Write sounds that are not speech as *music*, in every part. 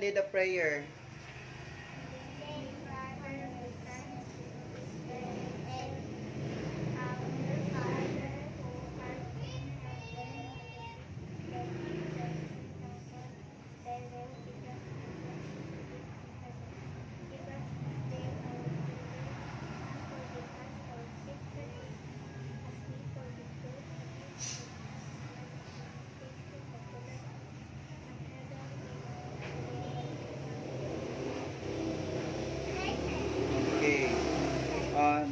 Leda prayer.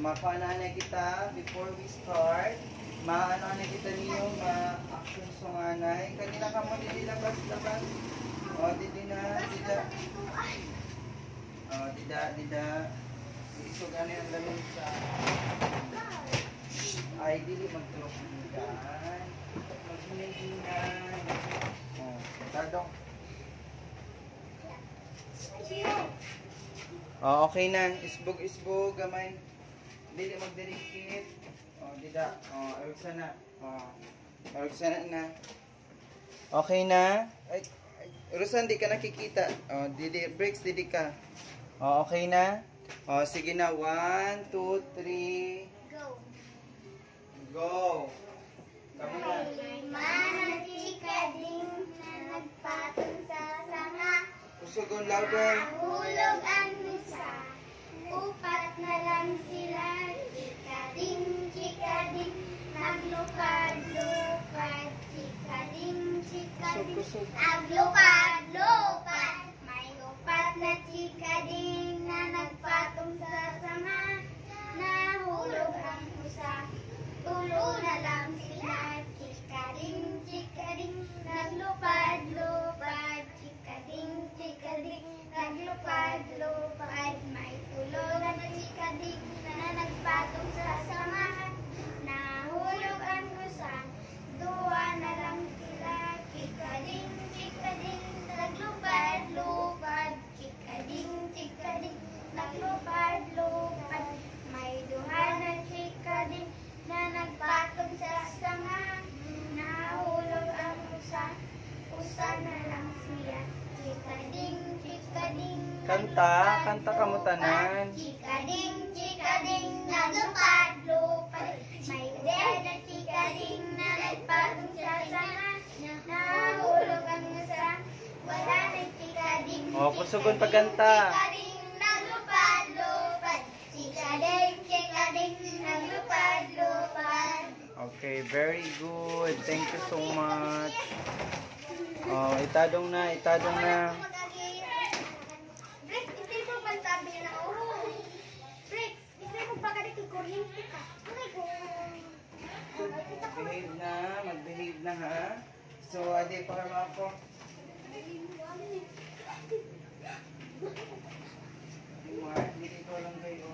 Mapaananay kita before we start. Maano na kita niyo ma-action sa anay. Kanina ka mo dili labas labas. O dili na dida. O dida dida. Isog ano yung lamin sa ay dili magtulog-tulogan. Maghinay-hinay. O, tadong. Oh, okay na. Isbog, isbog, gamay. Dili magdirikit. Oh, dida. Oh, ayog sana. Oh, ayog sana na. Okay na? Ay, ay Rusan, di ka nakikita. Oh, didi, breaks, didi ka. Oh, okay na? Oh, sige na. One, two, three. Go. Go. Kami na. Mana chika ding na nagpatong sa sanga. Usugon louder. Hulog ang. Upat na lang sila. Chika ding, chika ding. Naglupad-lupad. Chika ding, chika ding. Kusog, kusog. Naglupad-lupad. May upat na chika ding na nagpatong sa sanga. Nahulog ang usa. Tulo na lang sila. Chika-ding, chika-ding, naglupad-lupad. Naglupad-lupad. May tulog chika-ding na nagpatong sa samahan. Nahulog ang gusan, duwa na lang sila. Naglupad-lupad. Chika-ding, chika-ding, naglupad-lupad. May duha na chika-ding na sa sanga. Nahulog ang usa, usa na lang siya. Chika-ding, Kanta, kanta ka mo tanan. Chika-ding, chika-ding, naglupad-lupad. May duha na chika-ding na nagpatong sa sanga. Nahulog ang usa, wala na chika-ding. Oh, pusugon pagkanta. Chika-ding, naglupad-lupad. Chika-ding, chika-ding, naglupad-lupad. Okay, very good. Thank you so much. Oh, itadong na, itadong na. Break, isa mo pantabi na oh. Break, isa mo pagkada kay kuryente ka. Okay ko. Behave na, mag-behave na ha. So, ade, pakarma ako. Mark, dito ko lang kayo.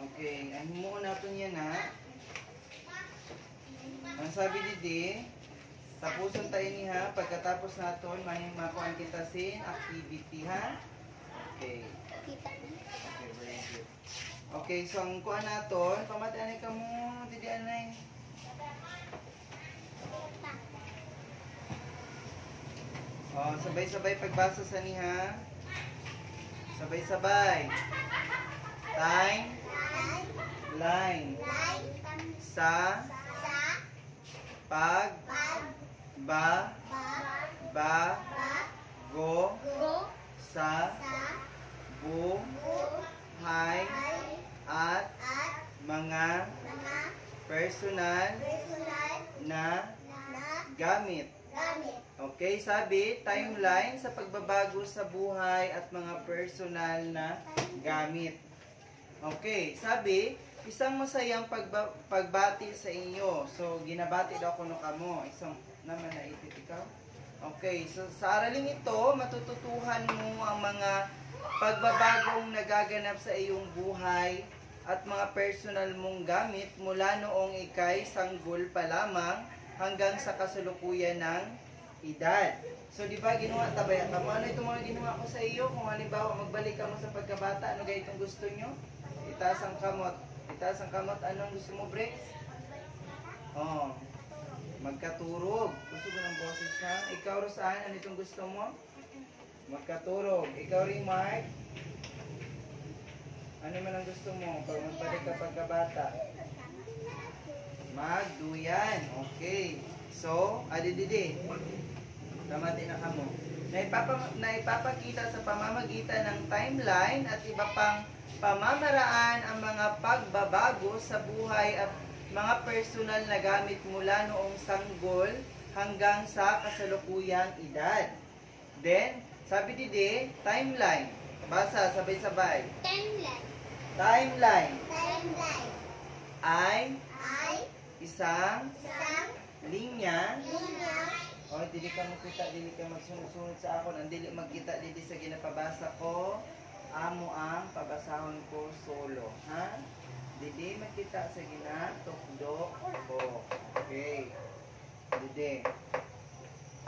Okay, ang mo natin yan ha. Ang sabi didi, tapuson tayo ni ha, pagkatapos naton, maning makuhaan kita sin activity ha. Okay, okay, very good. Okay, so ang kuha naton, pamatanay ka mo, didi anay. Oh, sabay-sabay pagbasa sa niha. Sabay-sabay. Time, line. Sa, Sa, pag, pag, ba, ba, go, sa, bu, hay, ay, at. Mga. Personal. Na. Gamit. Okay, sabi, timeline sa pagbabago sa buhay at mga personal na gamit. Okay, sabi, isang masayang pagba- pagbati sa inyo. So, ginabati daw ko no kamo. Isang na ikaw. Okay, so sa araling ito, matututuhan mo ang mga pagbabagong nagaganap sa iyong buhay at mga personal mong gamit mula noong ikay sanggol pa lamang hanggang sa kasalukuyan ng edad. So, di ba, ginawa tabaya ka mo? Ano itong mga ginawa ko sa iyo? Kung halimbawa, magbalik ka mo sa pagkabata, ano gaya itong gusto nyo? itaas ang kamot. Itaas ang kamot. Anong gusto mo, Bricks? Oh. Magkaturog. Gusto mo ng boses ha? Ikaw, Rosaan, ano itong gusto mo? Magkaturog. Ikaw rin, Mark? Ano man ang gusto mo pag magbalik ka pagkabata? Magduyan. Okay. So, adididi. Tamati na kamo. Naipapa, naipapakita sa pamamagitan ng timeline at iba pang pamamaraan ang mga pagbabago sa buhay at mga personal na gamit mula noong sanggol hanggang sa kasalukuyang edad. Then, sabi didi, timeline. Basa, sabay-sabay. Timeline. Timeline Timeline. ay Ay isang isang linya linya o dili ka makita dili ka magsunod-sunod sa akon ang dili magkita dili sa ginapabasa ko amo ang pabasahon ko solo ha dili makita sa ginatukdo ko okay. Dili.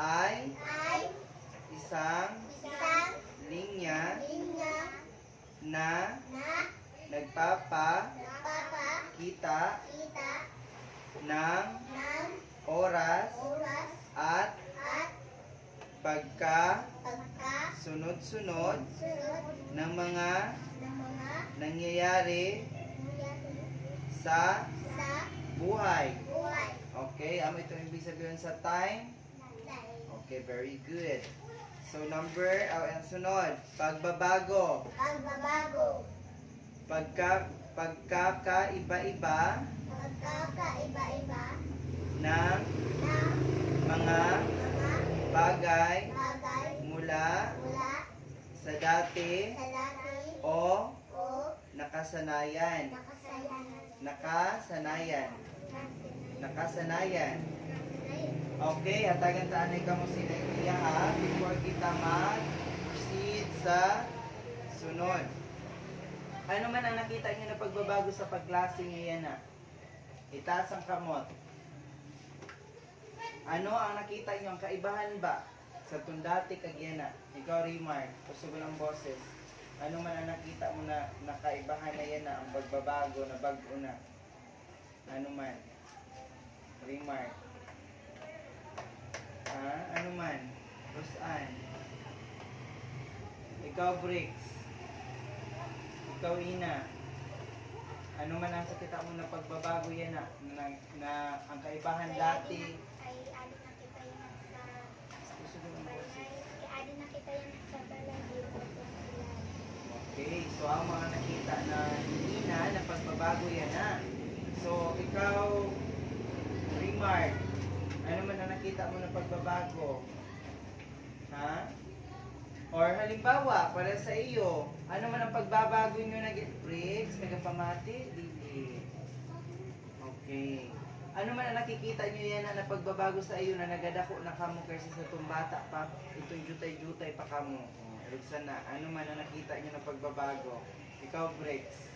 Ay ay isang isang linya linya na na nagpapakita napapakita ng ng oras oras at at pagka pagka sunod-sunod sunod ng mga ng mga nangyayari sa sa buhay. buhay. Okay, ano ito ibig sabihin sa time? Dahil Okay, very good. So number, oh, ang sunod, pagbabago, Pagbabago, pagka, pagkakaiba-iba pagkakaiba-iba ng ng mga mga bagay bagay mula mula sa dati sa dati o o nakasanayan. nakasayanan. Nakasanayan. Nakasanayan. Okay, hatagan ta anay kamo sila iya ha before kita mag-proceed sa sunod. Ano man ang nakita niyo na pagbabago sa pagklase niya na? Itaas ang kamot. Ano ang nakita niyo ang kaibahan ba sa tundati kag yana? Ikaw Rimar, kusog ang boses. Ano man ang nakita mo na nakaibahan na yan na ang pagbabago na bago na? Ano man? Rimar. Ha? Ano man? Rosan. Ikaw, Bricks. Ikaw, Ina. Ano man ang sakita mo na pagbabago yan na, na, na ang kaibahan dati. Ay, adi na kita yan sa Gusto ko ng boses. ay, adi na kita yan sa balay o sa balay. Okay, so ang mga nakita na Ina na pagbabago yan na. So, ikaw, Remark, ano man ang nakita mo na pagbabago? Ha? Or halimbawa, para sa iyo, ano man ang pagbabago nyo na breaks, nagapamati? Dili. Okay. Ano man ang nakikita nyo yan na pagbabago sa iyo na nagadako na kamo kasi sa tumbata pa, itong jutay-jutay pa kamo. Oh, Rugsan na, ano man ang nakita nyo na pagbabago? Ikaw, breaks.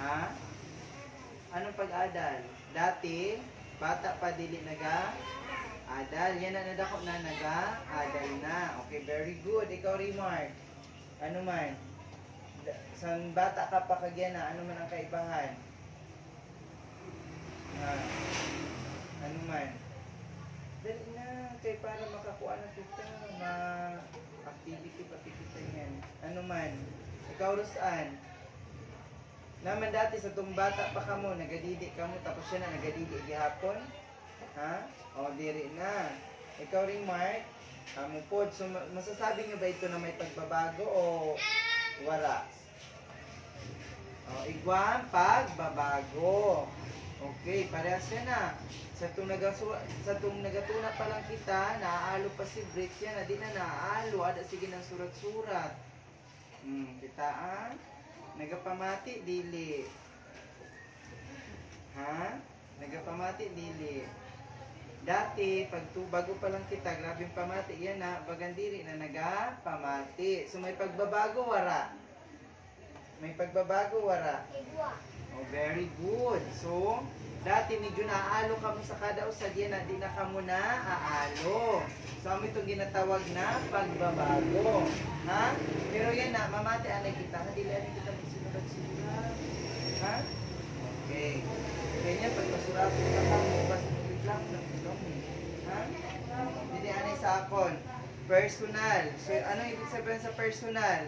Ha? Anong pag-adal? Dati, bata pa dili naga adal. Yan na nadako na naga adal na. Okay, very good. Ikaw, Remark. Ano man? San bata ka pa kagyan na, ano man ang kaibahan? Ha? Ano man? Dali na, kay para makakuha na kita, ma activity pati kita yan. Ano man? Ikaw, Rosan. Naman dati sa tung bata pa kamo, nagadidi ka mo, tapos siya na nagadidi gihapon. Ha? O, diri na. Ikaw rin, Mark. Amo po. So, ma- masasabi niyo ba ito na may pagbabago o wala? O, igwan, pagbabago. Okay, parehas yan na. Sa itong, nagasu- sa itong nagatuna pa lang kita, naaalo pa si Bricks yan, na di na naaalo. Ada sige ng surat-surat. Hmm, kitaan? Nagapamati, dili. Ha? Nagapamati, dili. Dati, pag tu, bago pa lang kita, grabe yung pamati, yan na, bagandiri na nagapamati. So may pagbabago, wara. May pagbabago, wara. Igwa. Oh, very good. So, Dati medyo naaalo kami sa kada usadya na di na kamo na aalo. So, amo itong ginatawag na pagbabago. Ha? Pero yan na, mamate anay kita. Hindi lang kita magsunod sila. Ha? Okay. Ganyan, pag masuraso ka kamo, basta ulit lang, lang eh. Ha? Hindi anay sa akon. Personal. So, ano ibig sabihin sa personal?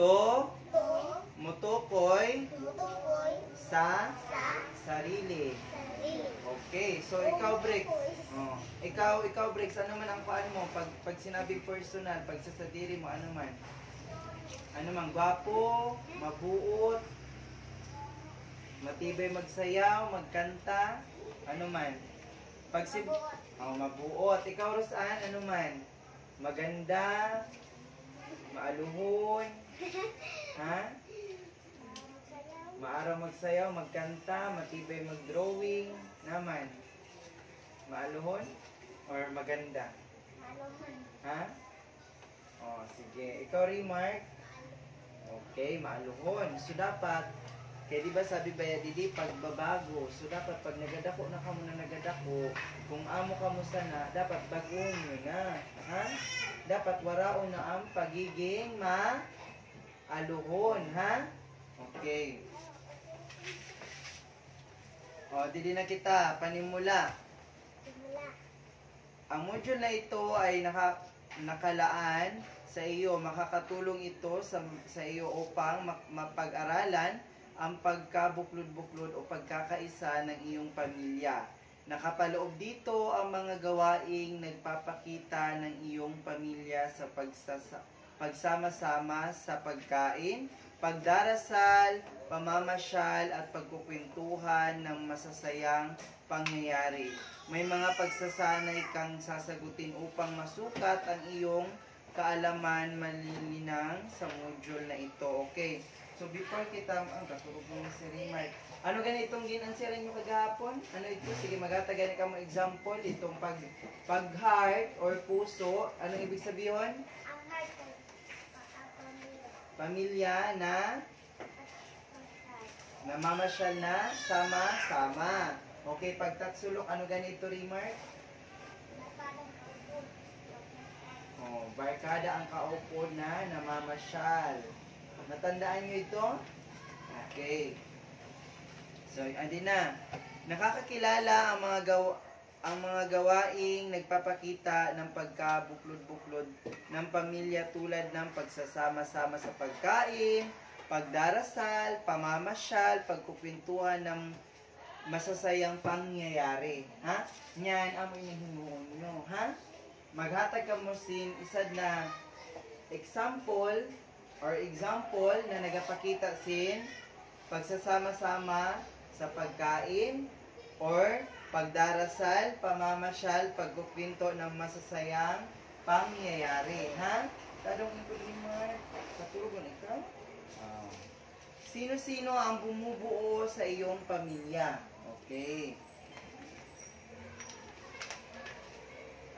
To? To mutukoy, tutukoy, sa sa, sarili. sarili. Okay, so ikaw, Briggs. Oh, ikaw, ikaw, Briggs, ano man ang kuan mo? Pag, pag sinabing personal, pag sa sadiri mo, ano man? Ano man, gwapo, mabuot, matibay magsayaw, magkanta, ano man? Pag si... Oh, mabuot. Ikaw, Rosan, ano man? Maganda, maaluhon, *laughs* ha? Maaraw magsayaw, magkanta, matibay mag-drawing, naman. Maaluhon or maganda? Maluman. Ha? Oh, sige. Ikaw, Remark? Okay, maaluhon. So, dapat, kaya di ba sabi ba didi pagbabago. So, dapat pag nagadako na kamo na nagadako, kung amo ka mo sana, dapat baguhin nyo na. Ha? Dapat waraon na ang pagiging ma-aluhon, ha? Okay. O, didi na kita, panimula. Simula. Ang module na ito ay naka, nakalaan sa iyo, makakatulong ito sa, sa iyo upang mapag-aralan ang pagkabuklod-buklod o pagkakaisa ng iyong pamilya. Nakapaloob dito ang mga gawaing nagpapakita ng iyong pamilya sa pagsasa, pagsama-sama sa pagkain, pagdarasal, pamamasyal at pagkukwentuhan ng masasayang pangyayari. May mga pagsasanay kang sasagutin upang masukat ang iyong kaalaman malilinang sa module na ito. Okay. So before kita ang katulog mo si Rimar. Ano ganitong ginansiran nyo kagahapon? Ano ito? Sige, magatagan ka mo example. Itong pag, pag heart or puso. Anong ibig sabihin? Ang heart pamilya. Pamilya na. Namamasyal na sama-sama. Okay, pag taksulok, ano ganito, kapon. Oh, barkada ang kaupod na namamasyal. Natandaan nyo ito? Okay. So, andi na. Nakakakilala ang mga gawa ang mga gawaing nagpapakita ng pagkabuklod-buklod ng pamilya tulad ng pagsasama-sama sa pagkain, pagdarasal, pamamasyal, pagkukwentuhan ng masasayang pangyayari. Ha? Yan ang inihinuon nyo. Ha? maghatag ka mo sin isad na example or example na nagapakita sin pagsasama-sama sa pagkain or pagdarasal, pamamasyal, pagkukwento ng masasayang pangyayari. Ha? Tadong imprimar, katulog ikaw? Ah. Sino-sino ang bumubuo sa iyong pamilya? Okay.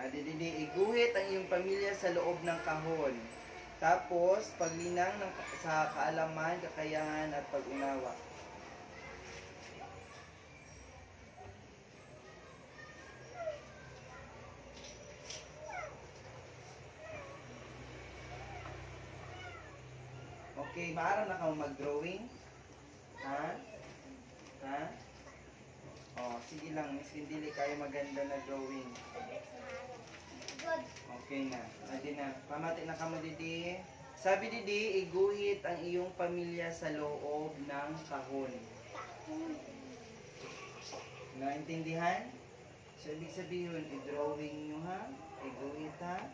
Adididi, iguhit ang iyong pamilya sa loob ng kahon. Tapos, paglinang ng, sa kaalaman, kakayahan at pag-unawa. Okay, maaram na ka mag-drawing? Ha? Ha? Oh, sige lang, Miss Lindili, kayo maganda na drawing. Okay na. Adi na. Pamati na kamo didi. Sabi didi, iguhit ang iyong pamilya sa loob ng kahon. Naintindihan? So, ibig sabihin, i-drawing nyo ha. Iguhit ha.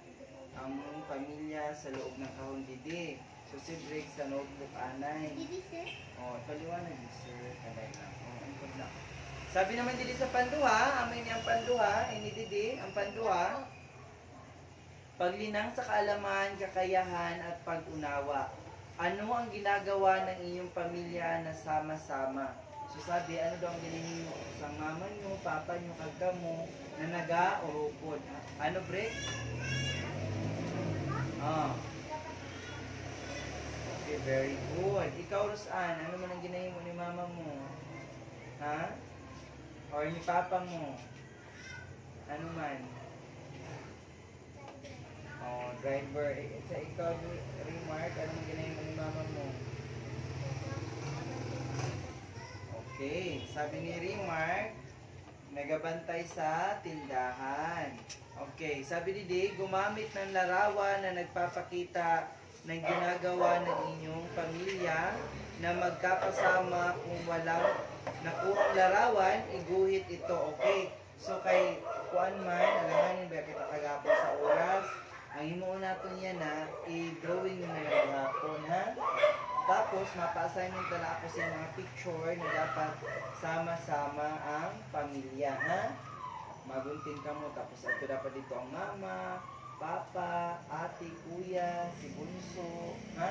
Ang mong pamilya sa loob ng kahon didi. So, si Drake sa notebook anay. Didi sir. Oh, paliwanag sir. Kalay lang. Oh, ang lang. Sabi naman didi sa panduha, amin ang panduha, ini didi, ang panduha, paglinang sa kaalaman, kakayahan at pag-unawa. Ano ang ginagawa ng iyong pamilya na sama-sama? So sabi, ano daw ang ginahin mo? Sa mama nyo, papa nyo, kagka mo, na naga o rupod. Ano, break? Ah. Okay, very good. Ikaw, Rosan, ano man ang ginahin mo ni mama mo? Ha? Or ni papa mo? Ano man? Oh, driver. Eh, sa ikaw, Remark, ano man ginahin mo ni mama mo? Okay, sabi ni Remark, Nagabantay sa tindahan. Okay, sabi ni Day, gumamit ng larawan na nagpapakita ng ginagawa ng inyong pamilya na magkakasama kung walang nakuha larawan, iguhit ito. Okay, so kay kuan man, alanganin ba kita kagapon sa oras, ang himuon nato niya na i-drawing na lang gahapon ha. Tapos, mapa-assignment na ako sa mga picture na dapat sama-sama ang pamilya, ha? Maguntin ka mo, tapos ito dapat dito ang mama, papa, ate, kuya, si bunso, ha?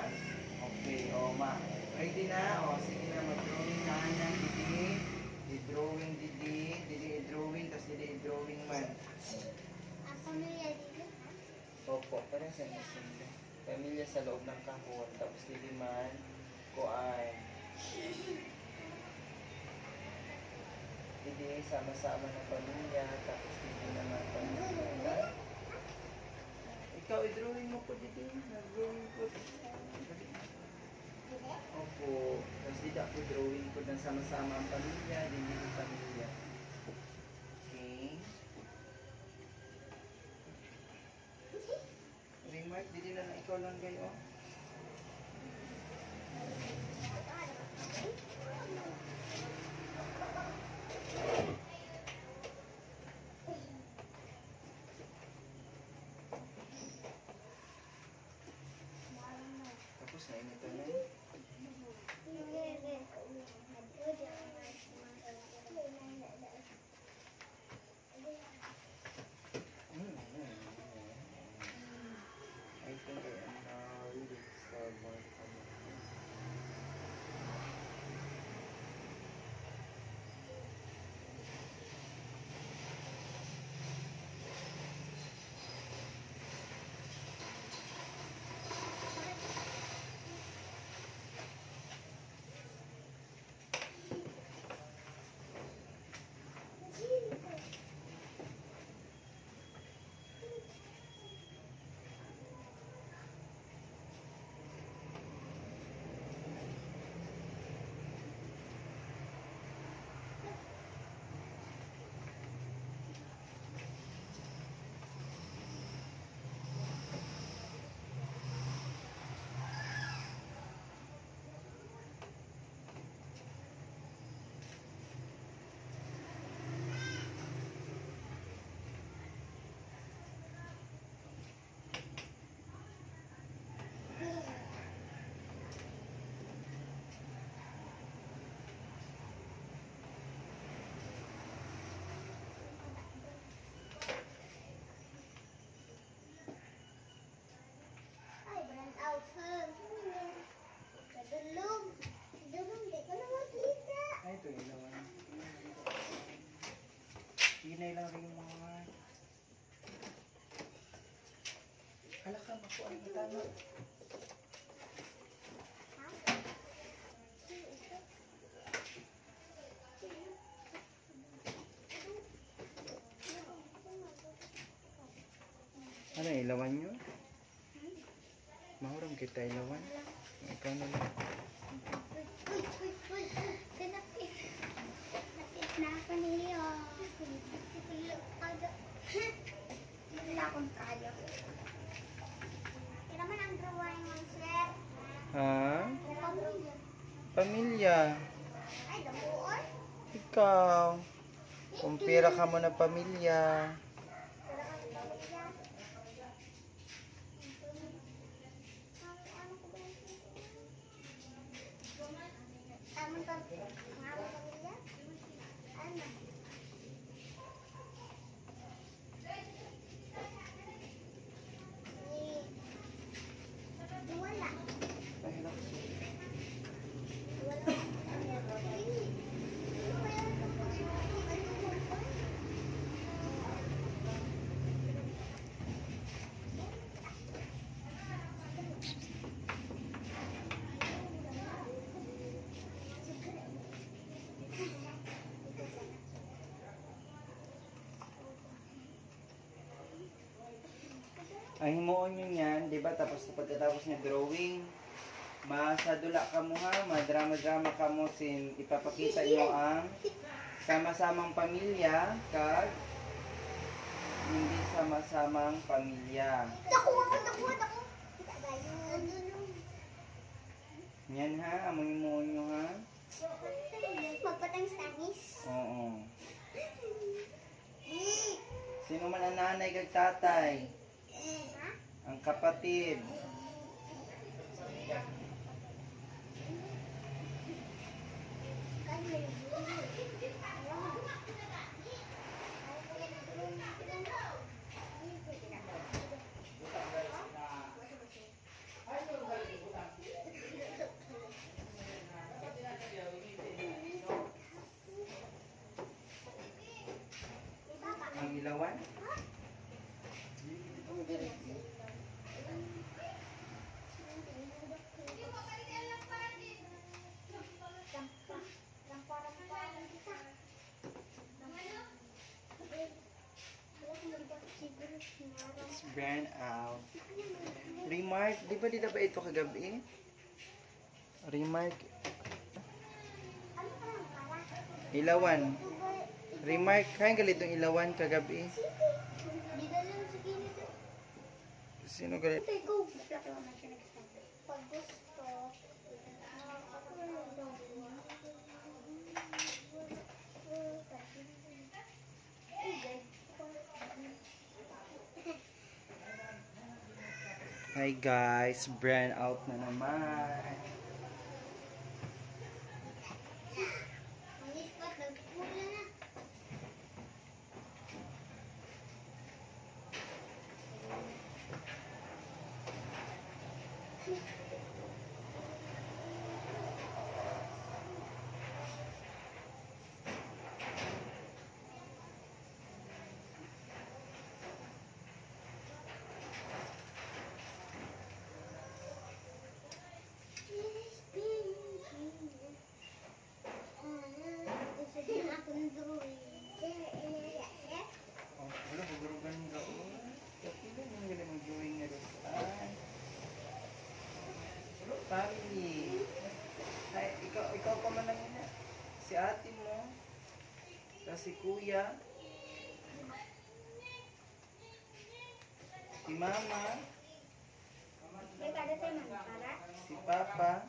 Okay, o ma. Ready na? O, sige na, mag-drawing na yan, didi. I-drawing, didi. Didi, i-drawing, tapos didi, i-drawing man. Pamilya dito. Opo, parang sa nasinda. Pamilya sa loob ng kahon, tapos didi man, kuan. Didi, sama-sama ng pamilya, tapos didi naman pamilya. Ikaw, i-drawing mo po didi. Nag-drawing po. Opo, tapos didi ako drawing ko ng sama-sama ang pamilya, didi ang pamilya. Okay. Ring mark, didi na ikaw lang kayo. Kadulog. Kadulog, di ko na makita. Ay, ito lawan. Hinay lang rin yung mga... Hala ka, makuha ang tama. Ano, ilawan nyo? Mahuram kita ilawan. Ikaw na lang. Na ako niyo. Wala akong kayo. Kaya naman ang drawing ng sir. Ha? Pamilya. Pamilya. Ikaw. Kumpira ka mo na pamilya. Wala kang pamilya. Ang ano ko ba yun? Tamang Ang himuon nyo yan, di ba? Tapos pagkatapos ng drawing, masadula ka mo ha, madrama-drama ka mo sin ipapakita nyo ang sama-samang pamilya kag hindi sama-samang pamilya. Yan ha, amoy mo nyo ha. Magpatang stanis. Oo. Sino man ang nanay kag tatay? Ang kapatid. Ang ilawan? It's burn out. Remark, di ba di na ba ito kagabi? Remark, ilawan. Remark, kaya galitong ilawan kagabi. Sino galit? Pag gusto, Hi guys, burn out na naman. Mama. Si papa.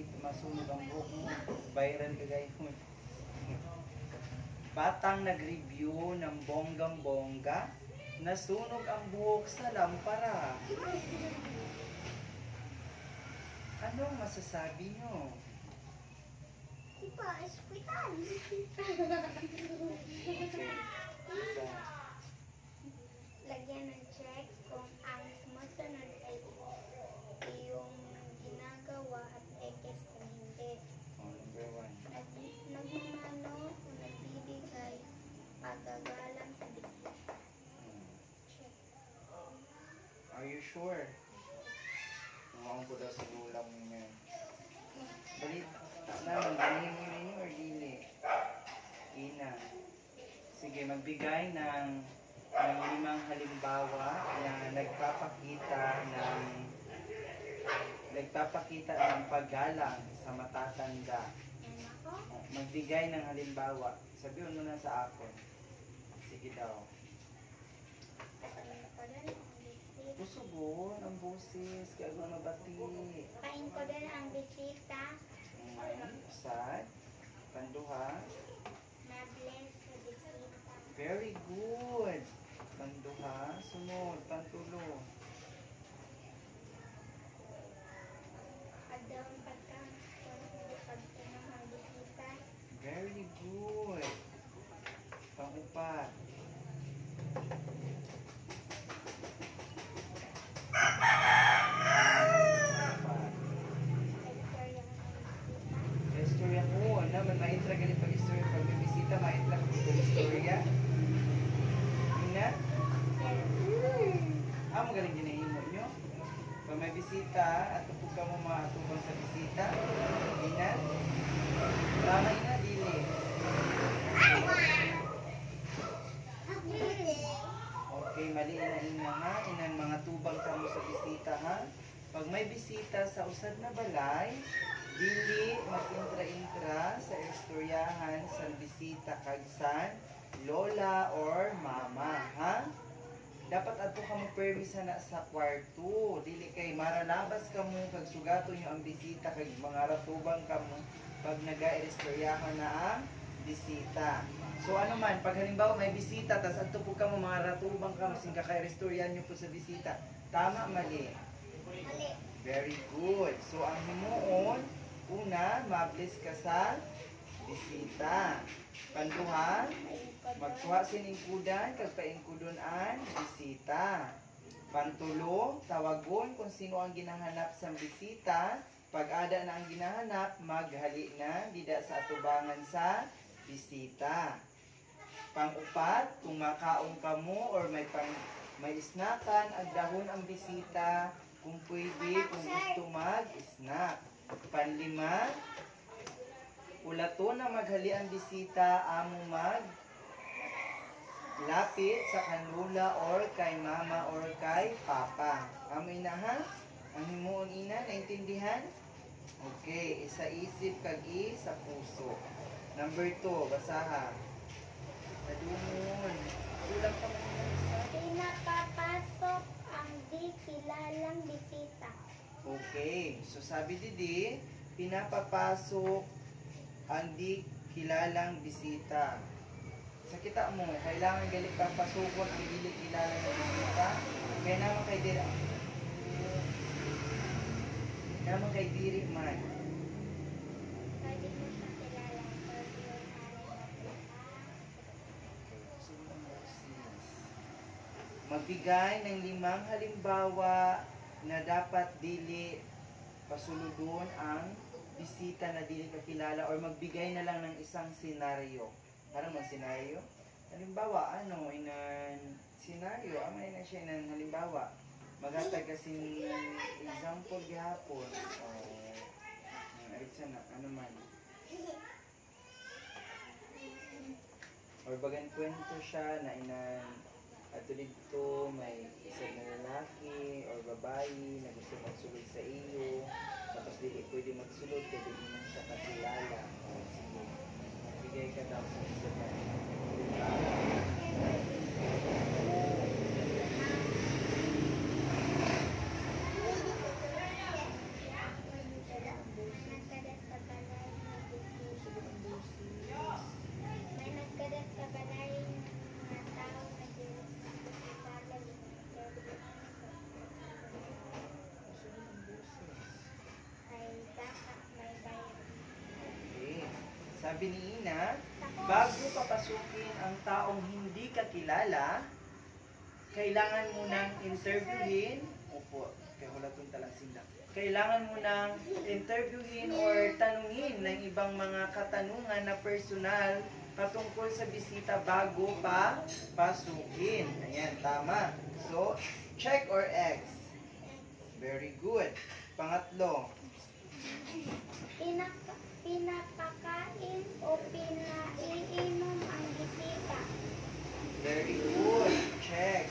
Makita masunog ang buhok mo? Viral ka guys. Batang nag-review ng bonggang-bongga, nasunog ang buhok sa lampara. Anong masasabi nyo? Lagyan ng check kung ang sumusunod ay iyong ginagawa at ekes kung hindi. Oh, number one. Nag nagmamano o nagbibigay pagagalang sa bisita. Hmm. Check. Are you sure? Mukhang ko daw sa ulam niya. Balit, naman, balingi ninyo or dili? Ina. Sige, magbigay ng, ng limang halimbawa na nagpapakita ng nagpapakita ng paggalang sa matatanda. Ako. Magbigay ng halimbawa. Sabihin mo na sa akin. Sige daw. Kain ko din bisita. Pusugon ang busis, kaya ako mabati. Kain ko din ang bisita. Mm, Sad. Panduha. Na-bless sa bisita. Very good. Panduha. Sunod. Pantulo. Adang pagka pagtanong ang bisita. Very good. Pangupat. Pangupat. Istorya ng bisita. Istorya ko. Naman, maitra ganit pag istorya. Pag may bisita, maitra ko pag istorya. Yun na? Yes. Ah, magaling din Pag may bisita, at po ka mo matubang sa bisita. Ina. Tama ina, dili. Okay, mali na ina ha. Inan mga tubang ka mo sa bisita ha. Pag may bisita sa usad na balay, dili mag-intra-intra sa istoryahan sa bisita kagsan, lola or mama ha. Dapat ato ka mo permisa na sa kwarto. Dili kay maralabas ka mo kag sugaton yung ang bisita kag mga ratubang ka mo pag naga-istoryahan na ang bisita. So ano man, pag halimbawa may bisita, tas adto po ka mo mga ratubang ka mo, sing kaka-istoryahan nyo po sa bisita. Tama, mali. Mali. Very good. So, ang himuon, una, mablis ka sa bisita. Panduha, magkuha siningkudan, kag paingkudon ang bisita. Pantulo, tawagon kung sino ang ginahanap sa bisita. Pag ada na ang ginahanap, maghali na, dida sa atubangan sa bisita. Pang-upat, kung makaon ka mo or may pang may snackan, ang dahon ang bisita, kung pwede, kung gusto mag-snack. Panlima, ulato na maghali ang bisita, amo mag lapit sa kanula or kay mama or kay papa. Amo ina ha? Ang himuon ina, naintindihan? Okay, isa isip kag i sa puso. Number two, basaha. Kadumon. Kulang pa yung isa. Pinapapasok ang di kilalang bisita. Okay. So sabi didi, pinapapasok ang di kilalang bisita. Sa kita mo, kailangan galit papasukon ang dili kilala na bisita. Kaya naman kay diri. Naman kay diri man. Magbigay ng limang halimbawa na dapat dili pasuludon ang bisita na dili kakilala or magbigay na lang ng isang senaryo. Parang mga senaryo? Halimbawa, ano, inan senaryo, amay na siya ng halimbawa. Maghatag kasi example gihapon. O, uh, ay sana, ano man. Or bagan kwento siya na inan ato dito may isa na lalaki or babae na gusto magsulod sa iyo. Tapos dili pwede magsulod kaya dili mo siya kakilala. O sige magbigay ka daw sa isa na Nagkadat sa balay na bisita. May nagkadat sa balay na tao na bisita. Ay baka may bayan. Okay. Sabi ni Ina, bago papasukin ang taong hindi kakilala, kailangan mo nang interviewin, opo, kaya wala itong talang sinda. Kailangan mo nang interviewin or tanungin ng ibang mga katanungan na personal patungkol sa bisita bago pa pasukin. Ayan, tama. So, check or X. Very good. Pangatlo, Pinaka, pinapakain o pinaiinom ang bisita. Very good. Check.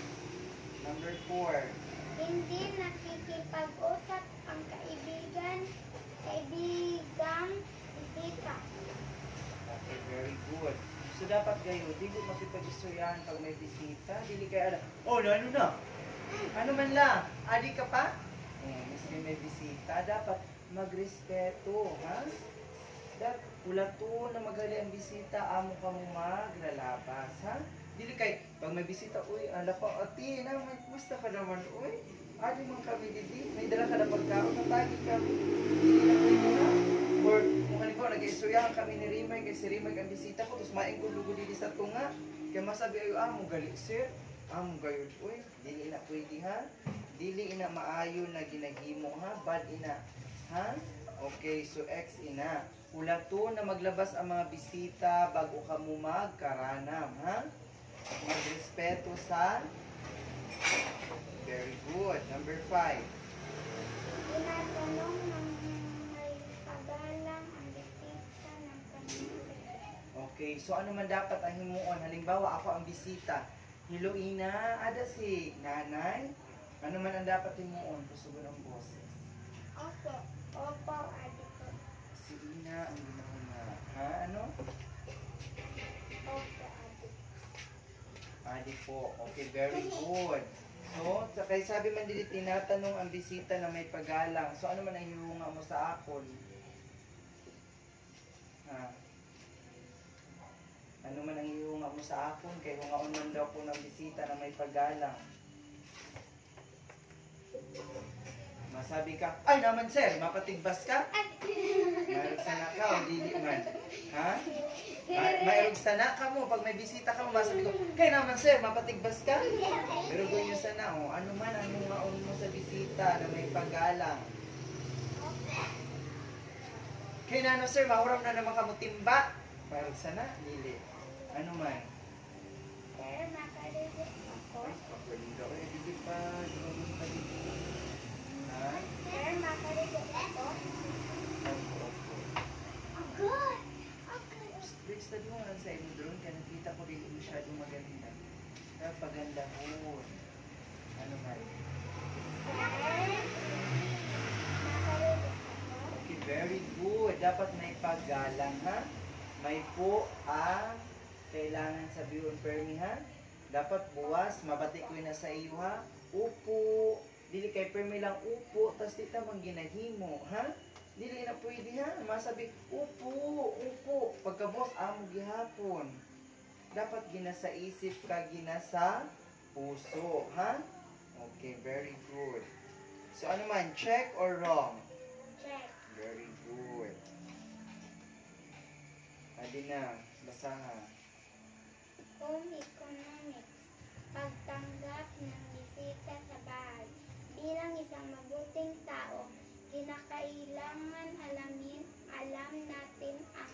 Number four. Hindi nakikipag-usap ang kaibigan, kaibigang bisita. Okay, very good. So dapat kayo, dili makipag-istoryahan pag may bisita, dili kayo alam, oh, no, ano na? Ano man lang, adi ka pa? Eh, miski may bisita, dapat magrespeto, ha? Dapat ulato na magali ang bisita, amo ka mo maglalabas, ha? Dili kay, pag may bisita, uy, ala pa, ati, na, may kumusta ka naman, uy? Adi man kami didi, may dala ka na pagkaon, natagi kami. Dili na na. Or kung halimbawa, nag-istoryahan kami ni Rimay, kay si Rimay ang bisita ko, tapos maing ko didi sa tunga. Kaya masabi ayo, ah, mo gali, sir. Ah, mo gayod, uy, dili na pwede ha. Dili ina maayo na ginahimo ha, bad ina. Ha? Okay, so X ina. Ulato na maglabas ang mga bisita bago ka mo magkaranam, ha? Magrespeto sa Very good. Number five. Tinatanong ng may pagalang ang bisita ng Okay, so ano man dapat ang himuon? Halimbawa, ako ang bisita. Hello, Ina. Ada si nanay. Ano man ang dapat himuon? Gusto ng boses. Opo, opo, adi ko. Si Ina ang ginahuna. Ha? Ano? Opo, adi. Adi po. Okay, very good. So, sa- kay sabi man dili tinatanong ang bisita na may pagalang. So, ano man ang himunga mo sa akon? Ha? Ano man ang himunga mo sa akon? Kay hungaon man daw po ng bisita na may pagalang. Masabi ka, ay naman sir, mapatigbas ka? Mayroong sana ka o dili man? Ha? Ma- Mayroong sana ka mo, pag may bisita ka mo, masabi ko, kay naman sir, mapatigbas ka? Pero kung yung sana, oh, ano man ang hungaon mo sa bisita na may pagalang? Kay nano sir, mahuram na naman ka mo timba? Mayroong sana, dili. Ano man? Sir, makarili ako. Ay, kapalido. Eh, dili pa, dumabot pa dito. Ha? Sir, makarili ako. Opo, opo. Agad! Agad! Please, study mo lang sa inyo drone, kaya nakita ko rin masyadong maganda. Kaya paganda mo. Ano man? Okay, very good. Dapat may paggalang, ha? May po ang kailangan sabihin, Permi, ha? Dapat buwas, mabati ko na sa iyo, ha? Upo. Dili kay Permi lang upo, tas di tamang ginahimo, ha? Dili na pwede, ha? Masabi, upo, upo. Pagka-boss, amo gihapon. Dapat ginasa isip ka, ginasa puso, ha? Okay, very good. So ano man, check or wrong? Check. Very good. Adi na, basahan. Home economics. Pagtanggap ng bisita sa bahay. Bilang isang mabuting tao, kinakailangan alamin, alam natin ang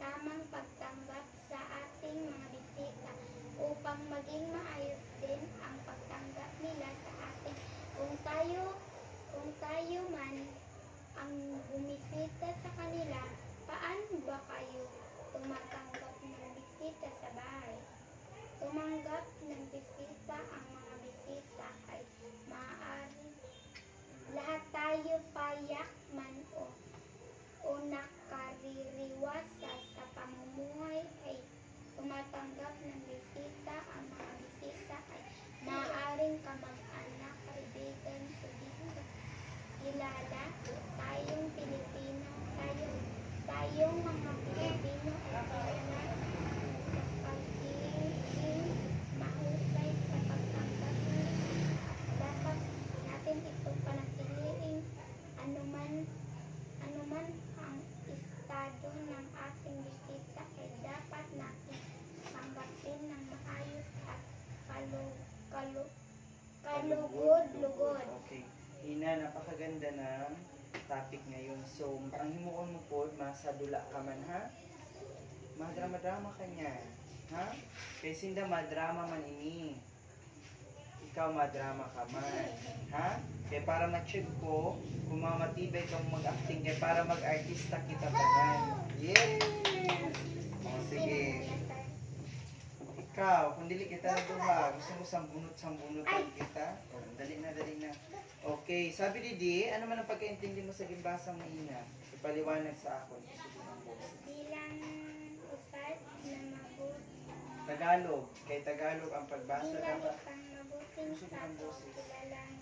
tamang pagtanggap sa ating mga upang maging maayos din ang pagtanggap nila sa atin. Kung tayo, kung tayo man ang bumisita sa kanila, paano ba kayo tumatanggap ng bisita sa bahay? Tumanggap ng bisita ang mga bisita ay maaari lahat tayo payak man o o nakaririwasa sa pamumuhay ay tumatanggap ng bisita ang mga bisita ay maaaring kamag-anak, kaibigan, tulingan, kilala, tayong Pilipino, tayong, tayong mga Pilipino ay kilala sa pagiging mahusay sa pagtanggap ng dapat natin ito panatiliin anuman anuman ang estado ng ating bisita ay dapat natin tanggapin ng maayos at kalu, kalu, kalugod-lugod. Okay. Ina, napakaganda ng topic ngayon. So, ang himuon mo po, masadula ka man, ha? Madrama-drama ka niya. Ha? Kay sinda madrama man ini. Ikaw madrama ka man. Ha? Kaya para ma-check ko, kung mga matibay kang mag-acting, kaya para mag-artista kita tanan. Yes! O, sige. Ikaw, kung dili kita na duha, gusto mo sambunot-sambunutan kita? O, dali na, dali na. Okay, sabi ni Di, ano man ang pagkaintindi mo sa gimbasa mo ina? Ipaliwanag sa ako. Bilang usad na mabuti Tagalog. Kay Tagalog ang pagbasa bilang dapat. isang mabuting tao kilalang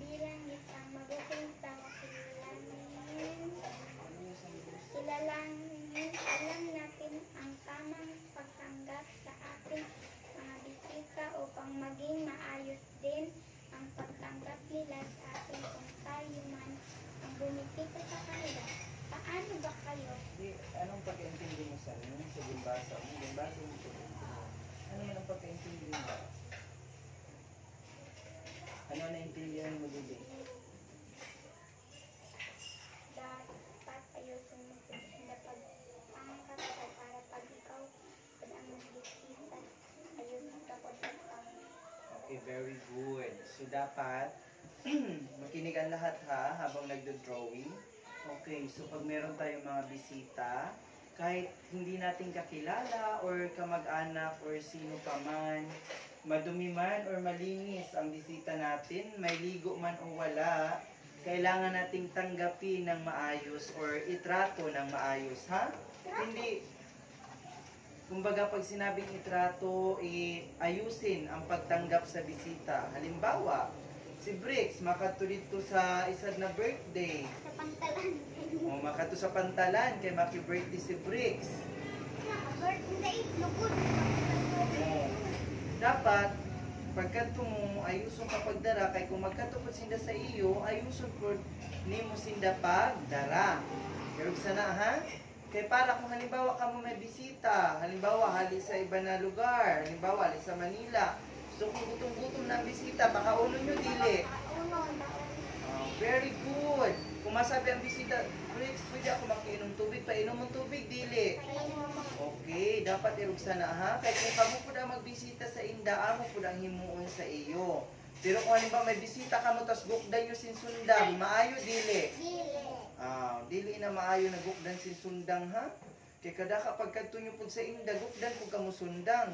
bilang isang mabuting tao kilalanin Ano yung sa boses? Kilalanin, alam natin ang tamang pagtanggap sa ating mga bisita upang maging maayos din ang pagtanggap nila sa atin kung tayo man ang bumisita sa kanila. Paano ba kayo? Di, anong pagkaintindi mo sa ano? Sa gimbasa mo? Gimbasa mo sa Ano mo? Ano na intindihan mo dili? Dapat ayusin mo sa pagtanggap sa para pag ikaw pag ang bisita ayusin ka po sa Okay, very good. So dapat *clears throat* Makinig ang lahat ha, habang nagdo-drawing. Okay, so pag meron tayong mga bisita, kahit hindi natin kakilala or kamag-anak or sino pa man, madumi man or malinis ang bisita natin, may ligo man o wala, kailangan nating tanggapin ng maayos or itrato ng maayos, ha? Hindi, kumbaga pag sinabing itrato, eh, ayusin ang pagtanggap sa bisita. Halimbawa, si Briggs, makato dito sa isad na birthday. Sa pantalan. O makato sa pantalan, kay maki birthday si Briggs. Birthday, lugod. Oo. Dapat, pagkanto mo, ayuson ka pagdara, kay kung magkatupod sinda sa iyo, ayuson po ni mo sinda pagdara. Pero sana ha? Kay para kung halimbawa ka mo may bisita, halimbawa hali sa iba na lugar, halimbawa hali sa Manila, so kung gutom-gutom na bisita, baka ulo nyo dili. Uno, Ah, very good. Kung masabi ang bisita, Briggs, pwede ako makiinom tubig, painom mong tubig, dili. Okay, dapat irugsa na ha. Kaya kung kamo po na magbisita sa inda, amo po ang himuon sa iyo. Pero kung halimbawa may bisita ka mo, tas gukdan nyo sin sundang, maayo dili. Dili. Ah, dili na maayo na gukdan sin sundang ha. Kaya kada kapag kadto nyo po sa inda, gukdan po kamo sundang.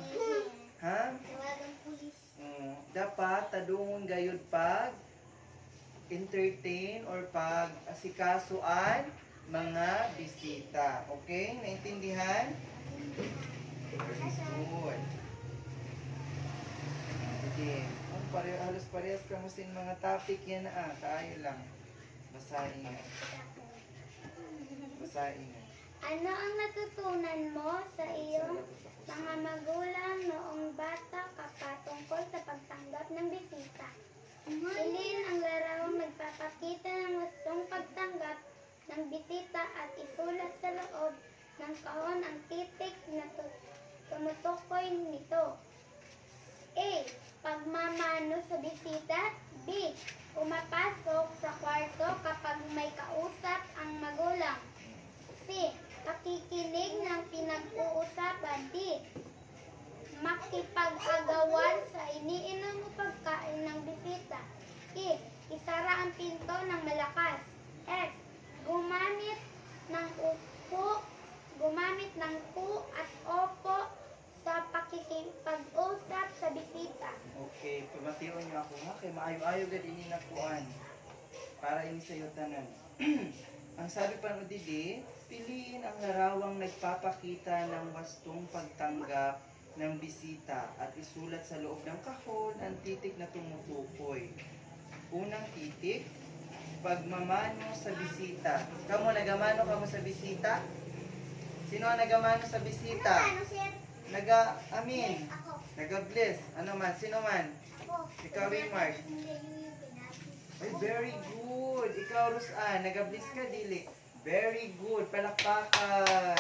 Ha? Tawagang pulis. Mm, dapat tadungon gayud pag entertain or pag asikasuan mga bisita. Okay? Naintindihan? Very good. Sige. Oh, pare, halos parehas ka mo sin mga topic yan ah. Kaayo lang. Basahin nga. Basahin nga. Ano ang natutunan mo sa iyong mga magulang noong bata ka pa tungkol sa pagtanggap ng bisita? Ilin ang larawang nagpapakita ng gustong pagtanggap ng bisita at isulat sa loob ng kahon ang titik na tu- tumutukoy nito. A. Pagmamano sa bisita. B. Pumapasok sa kwarto kapag may kausap ang magulang. C. Pakikinig ng pinag-uusapan. D. Makipag-agawan sa iniinom mo pagkain ng bisita. E. Isara ang pinto ng malakas. F. Gumamit ng upo, gumamit ng pu at opo sa pakikipag-usap sa bisita. Okay, pamatiyon niyo ako ha. Kay maayo-ayo gad ini nakuan. Para ini sa iyo tanan. *clears throat* ang sabi pa no didi, piliin ang larawang nagpapakita ng wastong pagtanggap ng bisita at isulat sa loob ng kahon ang titik na tumutukoy. Unang titik, pagmamano sa bisita. Kamo nagamano kamo sa bisita? Sino ang nagamano sa bisita? Ano? Naga, amin. Naga-bless. Ano man, sino man? Ikaw, pinati. Ay, very good. Ikaw, Rusan, nag-bless ka, dili. Very good. Palakpakan.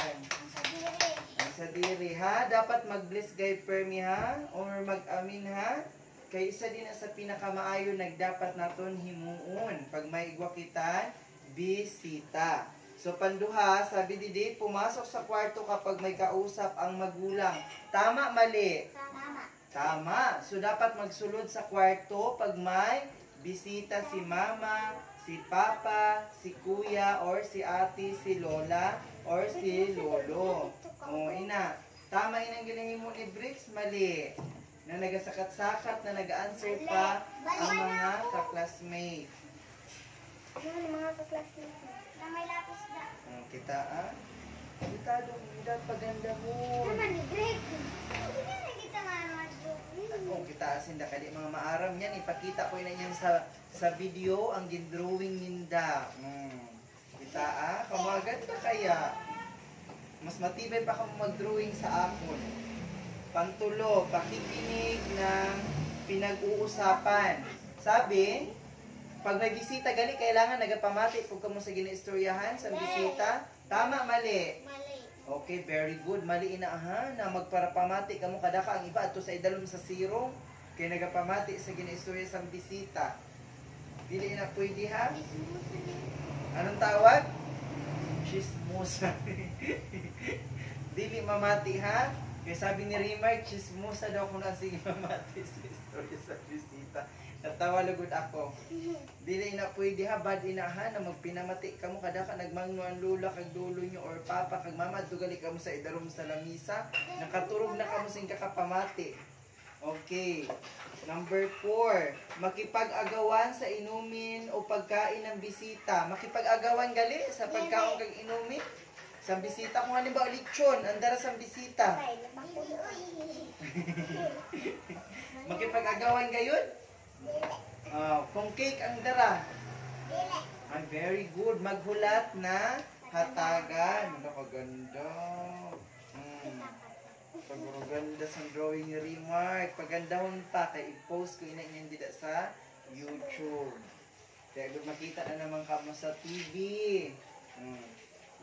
Ang sadiri. Ang ha? Dapat mag-bless kay Permi, ha? Or mag-amin, ha? Kay isa din sa pinakamaayo nagdapat naton himuon. Pag may igwakitan, bisita. So, panduha, sabi didi, pumasok sa kwarto kapag may kausap ang magulang. Tama, mali. Tama. Tama. So, dapat magsulod sa kwarto pag may bisita si mama, si papa, si kuya, or si ate, si lola, or si lolo. O, ina. Tama inang ginahin mo ni Bricks, mali. Na nagasakat-sakat na nag-answer pa ang mga ka-classmate. Ano mga kaklasmate? Na may lapis na. Kita, ah? Kita hindi paganda mo. Naman ni Greg. Hindi na kita maramad Kung kita asin da kadi mga maaram yan ipakita ko na yan sa sa video ang gindrawing ninda. Mm. Kita ah, kamagad ka kaya. Mas matibay pa kamo mag-drawing sa akon. Pantulo, pakikinig ng pinag-uusapan. Sabi, pag may bisita gali kailangan nagapamati pag kamo sa ginaistoryahan sa bisita. Tama mali. Mali. Okay, very good. Mali ina ha na magparapamati kamo kada ka ang iba ato sa idalom sa siro kay nagapamati sa ginaistorya sa bisita. Dili na pwede ha. Anong tawag? Chismosa. *laughs* Dili mamati ha. Kaya sabi ni Remark, chismosa daw ko na sige mamati *laughs* sa istorya sa bisita. Natawa lugod ako. Dili na pwede ha, bad inahan na magpinamati ka mo kada ka nagmangno ang lula kag dulo nyo or papa kag mama dugali ka mo sa idarom sa lamisa. Nakaturog na ka mo sing kakapamati. Okay. Number four, makipag-agawan sa inumin o pagkain ng bisita. Makipag-agawan gali sa pagkaon kag inumin. Sa bisita kung halimbawa lechon, andara sa bisita. *laughs* *laughs* Makipag-agawan gayon? Ah, kung cake ang dara. Ah, very good. Maghulat na hatagan. Nakaganda. Hmm. Paguruganda sa drawing ni Remark. Pagandahon pa. Kay i-post ko ina niyan dito sa YouTube. Kaya makita na naman ka mo sa TV. Hmm.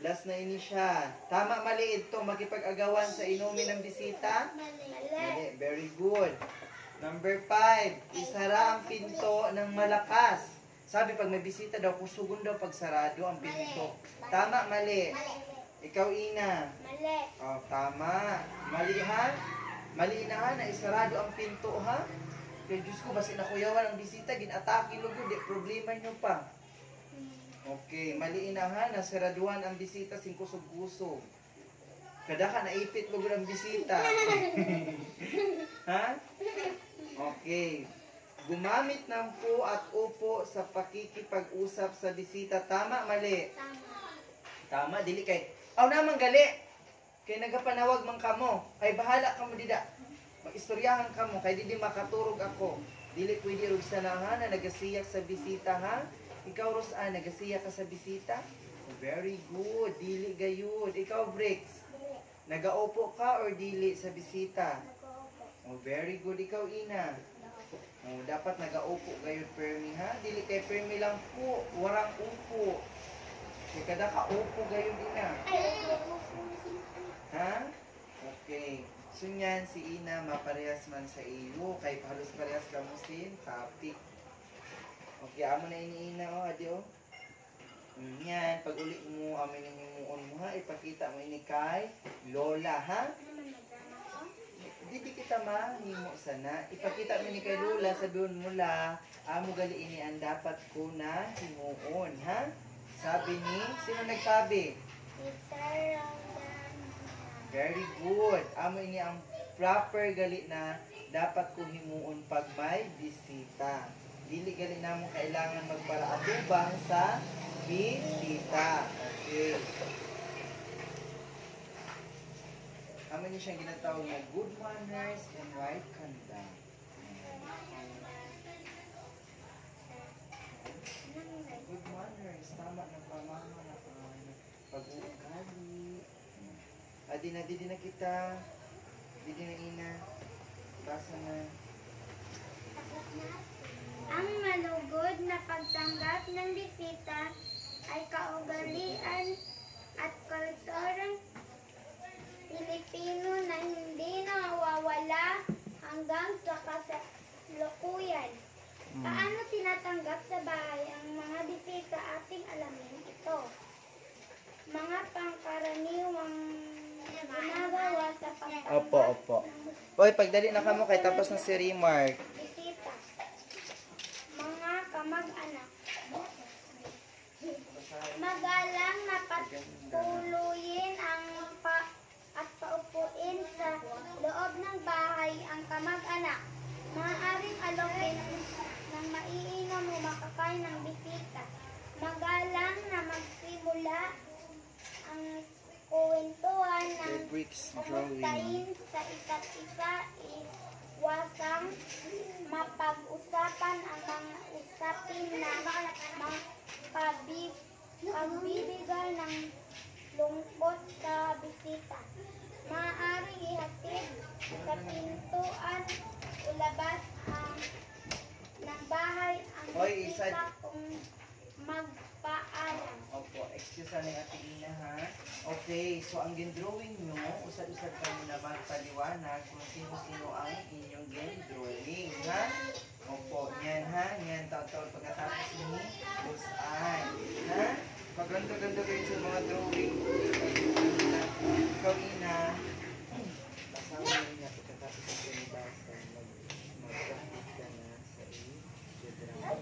Last na ini siya. Tama mali ito. Makipag-agawan sa inumin ng bisita. Mali. Very good. Number five, isara ang pinto ng malakas. Sabi pag may bisita daw, kusugon daw pag sarado ang pinto. Tama, mali. Mali. Ikaw, Ina. Mali. Oh, tama. Mali ha? Mali na ha, na isarado ang pinto ha? Kaya Diyos ko, basi nakuyawan ang bisita, ginatake lugod, di problema nyo pa. Okay, mali na ha, nasaraduan ang bisita, sing kusog-kusog. Kada ka naipit lugod ang bisita. *laughs* ha? Okay. Gumamit ng po at upo sa pakikipag-usap sa bisita. Tama, mali. Tama. Tama, dili kay. Aw naman gali. Kay nagapanawag man kamo. Ay bahala kamo dida. Magistoryahan kamo kay dili makaturog ako. Dili pwede rug sanahan na nagasiyak sa bisita ha. Ikaw Rosan, nagasiyak ka sa bisita? Very good. Dili gayud. Ikaw Bricks, nagaupo ka or dili sa bisita? Oh, very good. Ikaw Ina. Oh, dapat nagaupo gayud permi ha. Dili kay permi lang po, warang upo. Kay kada ka upo gayud ina. Ha? Okay. So yan, si Ina maparehas man sa iyo. Kay halos parehas ka mo sin topic. Okay, amo na ini Ina o, adi o. Mm, Yan, pag uli mo, amin yung himuon mo ha. Ipakita mo ini kay Lola ha. Didi kita mahimo sana. Ipakita mo ni kay Lola, sabihin mo la, amo gali ini ang dapat ko na himuon ha. Sabi ni, sino nagsabi? Very good. Amo ini ang proper gali na dapat ko himuon pag may bisita. Dili gali na mo kailangan magparaatubang sa bisita. Okay. Amo ni siyang ginatawag na good manners and right conduct. Good manners. Tama na pamama na pag-uugali. Adi na, didi na kita. Didi na ina. Basa na. Ang malugod na pagtanggap ng bisita ay kaugalian at kulturang Pilipino na hindi nawawala hanggang sa kasalukuyan. Paano tinatanggap sa bahay ang mga bisita ating alamin ito? Mga pangkaraniwang ginagawa sa pagtanggap Opo, opo. Hoy, pagdali na kamo kay tapos na si Remark. bisita. Mga kamag-anak. Magalang na patuloyin ang paupuin sa loob ng bahay ang kamag-anak. Maaaring alokin ng maiinom o makakain ng bisita. Magalang na magsimula ang kuwentuhan ng drawing. sa isa't isa iwasang mapag-usapan ang mga usapin na magpabi, pagbibigay ng lungkot sa bisita. Maaaring ihatid sa pintuan o labas ang ng bahay ang Hoy, isa- kung magpaalam. Opo, excuse na yung ating ina ha. Okay, so ang gendrawing nyo, usad-usad kami na magpaliwanag kung sino-sino ang inyong gendrawing, ha? Opo, yan ha, yan taon-taon pagkatapos ni Busan, ha? Maganda-ganda kayo sa mga drawing gawin na kasama rin na pagkatapos ng pinibasan mag-practice ka na sa iyo. Good drama.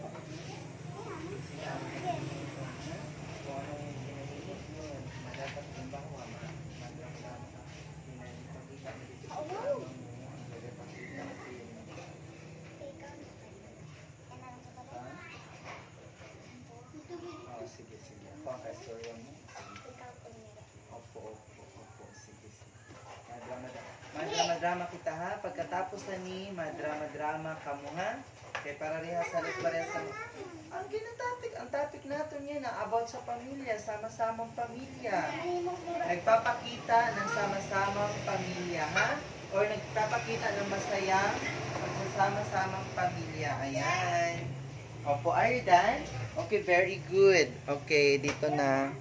Pagkatapos na ni madrama-drama ka mo ha. Kay para rehasalis parehas ka mo. Ang ginatopic, ang topic natin yan na about sa pamilya, sama-samang pamilya. Nagpapakita ng sama-samang pamilya, ha? Or nagpapakita ng masayang pagsasama-samang pamilya. Ayan. Opo, are you done? Okay, very good. Okay, dito na.